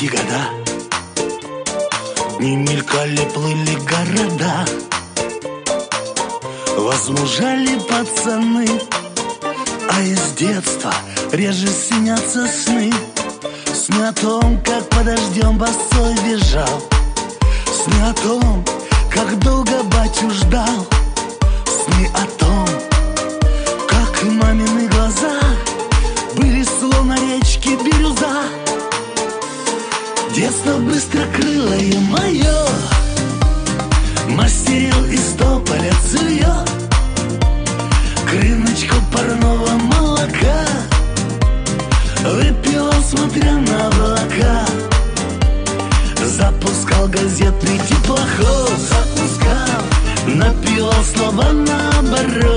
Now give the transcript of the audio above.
те года. Дни мелькали, плыли города. Возмужали пацаны. А из детства реже снятся сны. Сны о том, как подождем босой бежал. Сны о том, как долго батю ждал. Сны о том, Детство быстро крылое мое Мастерил из тополя цевье К рыночку парного молока. Выпивал, смотря на облака. Запускал газетный теплоход. Запускал. Напивал слова наоборот